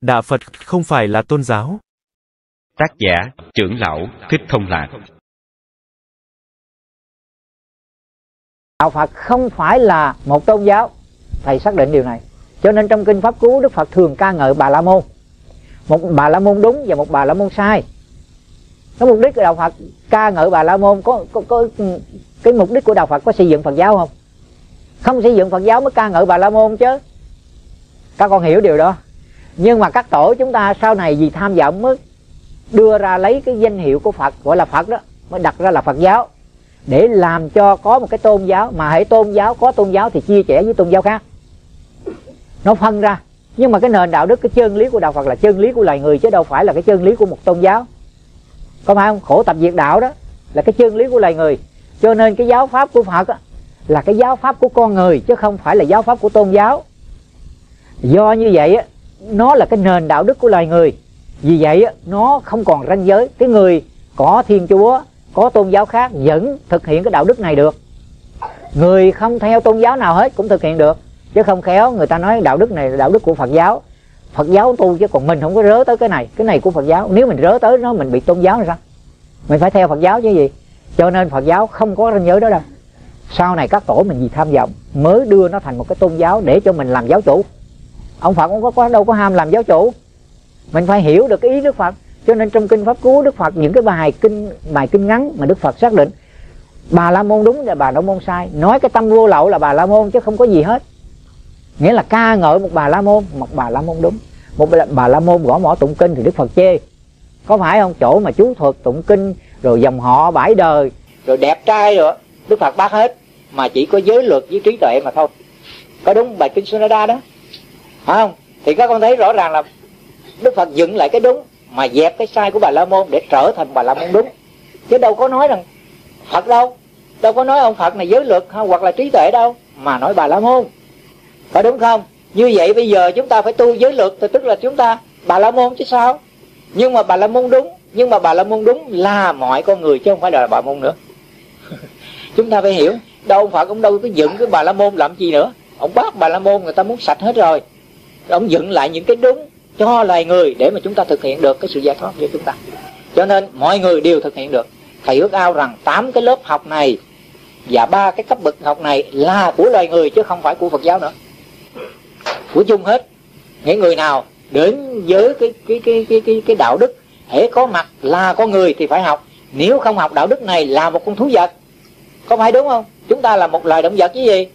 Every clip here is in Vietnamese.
Đạo Phật không phải là tôn giáo. Tác giả trưởng lão Thích Thông Lạc. Đạo Phật không phải là một tôn giáo. Thầy xác định điều này. Cho nên trong Kinh Pháp Cú Đức Phật thường ca ngợi Bà La Môn. Một Bà La Môn đúng và một Bà La Môn sai. Cái mục đích của Đạo Phật ca ngợi Bà La Môn có, có, có Cái mục đích của Đạo Phật có xây dựng Phật giáo không? Không xây dựng Phật giáo mới ca ngợi Bà La Môn chứ. Các con hiểu điều đó nhưng mà các tổ chúng ta sau này vì tham vọng mới đưa ra lấy cái danh hiệu của Phật gọi là Phật đó mới đặt ra là Phật giáo. Để làm cho có một cái tôn giáo mà hãy tôn giáo có tôn giáo thì chia sẻ với tôn giáo khác. Nó phân ra. Nhưng mà cái nền đạo đức cái chân lý của đạo Phật là chân lý của loài người chứ đâu phải là cái chân lý của một tôn giáo. Có phải không? Khổ tập diệt đạo đó là cái chân lý của loài người. Cho nên cái giáo pháp của Phật á, là cái giáo pháp của con người chứ không phải là giáo pháp của tôn giáo. Do như vậy á, nó là cái nền đạo đức của loài người. Vì vậy nó không còn ranh giới. Cái người có thiên chúa, có tôn giáo khác vẫn thực hiện cái đạo đức này được. Người không theo tôn giáo nào hết cũng thực hiện được. Chứ không khéo, người ta nói đạo đức này là đạo đức của phật giáo. Phật giáo tu chứ còn mình không có rớ tới cái này. Cái này của phật giáo. Nếu mình rớ tới nó, mình bị tôn giáo là sao? Mình phải theo phật giáo chứ gì? Cho nên phật giáo không có ranh giới đó đâu. Sau này các tổ mình gì tham vọng mới đưa nó thành một cái tôn giáo để cho mình làm giáo chủ ông phật cũng có, có đâu có ham làm giáo chủ. Mình phải hiểu được ý đức phật. Cho nên trong kinh pháp cú đức phật những cái bài kinh bài kinh ngắn mà đức phật xác định bà la môn đúng là bà la môn sai. Nói cái tâm vô lậu là bà la môn chứ không có gì hết. Nghĩa là ca ngợi một bà la môn một bà la môn đúng. Một bà la môn gõ mỏ tụng kinh thì đức phật chê. Có phải không? Chỗ mà chú thuật tụng kinh rồi dòng họ bãi đời rồi đẹp trai rồi đức phật bác hết. Mà chỉ có giới luật với trí tuệ mà thôi. Có đúng bài kinh sunada đó? Phải không? Thì các con thấy rõ ràng là đức phật dựng lại cái đúng mà dẹp cái sai của bà la môn để trở thành bà la môn đúng. Chứ đâu có nói rằng phật đâu. Đâu có nói ông phật này giới luật hoặc là trí tuệ đâu, mà nói bà la môn. Phải đúng không? Như vậy bây giờ chúng ta phải tu giới luật, thì tức là chúng ta bà la môn chứ sao? Nhưng mà bà la môn đúng, nhưng mà bà la môn đúng là mọi con người chứ không phải là bà môn nữa. Chúng ta phải hiểu, đâu ông phật ông đâu có dựng cái bà la môn làm gì nữa. Ông bắt bà la môn người ta muốn sạch hết rồi ông dựng lại những cái đúng cho loài người để mà chúng ta thực hiện được cái sự giải thoát cho chúng ta. Cho nên mọi người đều thực hiện được. Thầy ước ao rằng tám cái lớp học này và ba cái cấp bậc học này là của loài người chứ không phải của phật giáo nữa. Của chung hết. Những người nào đến với cái cái cái cái cái, cái đạo đức hễ có mặt là con người thì phải học. Nếu không học đạo đức này là một con thú vật. Có phải đúng không? Chúng ta là một loài động vật chứ gì?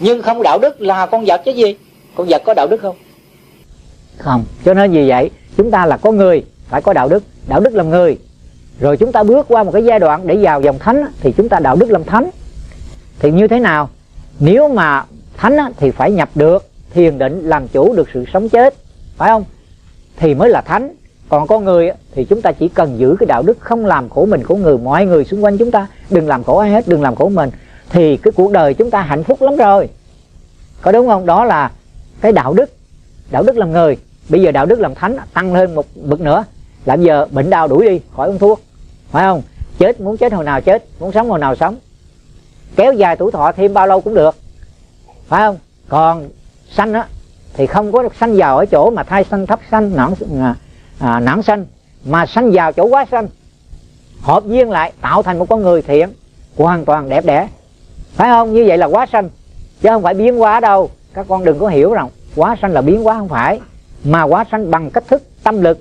Nhưng không đạo đức là con vật chứ gì? Con vật có đạo đức không? Không cho nên vì vậy. Chúng ta là có người, phải có đạo đức. Đạo đức làm người. Rồi chúng ta bước qua một cái giai đoạn để vào dòng thánh thì chúng ta đạo đức làm thánh. Thì như thế nào? Nếu mà thánh thì phải nhập được thiền định, làm chủ được sự sống chết. Phải không? Thì mới là thánh. Còn con người thì chúng ta chỉ cần giữ cái đạo đức không làm khổ mình khổ người, mọi người xung quanh chúng ta. Đừng làm khổ ai hết, đừng làm khổ mình. Thì cái cuộc đời chúng ta hạnh phúc lắm rồi. Có đúng không? Đó là cái đạo đức đạo đức làm người. Bây giờ đạo đức làm thánh tăng lên một bậc nữa. Làm giờ? Bệnh đau đuổi đi khỏi uống thuốc phải không? Chết muốn chết hồi nào chết muốn sống hồi nào sống. Kéo dài tuổi thọ thêm bao lâu cũng được. Phải không? Còn sanh á thì không có sanh giàu ở chỗ mà thai sanh thấp sanh nõn à, à nõn sanh mà sanh giàu chỗ quá sanh. Hợp duyên lại tạo thành một con người thiện hoàn toàn đẹp đẽ. Phải không? Như vậy là quá sanh chứ không phải biến quá đâu các con đừng có hiểu rằng quá sanh là biến quá không phải, mà quá sanh bằng cách thức tâm lực.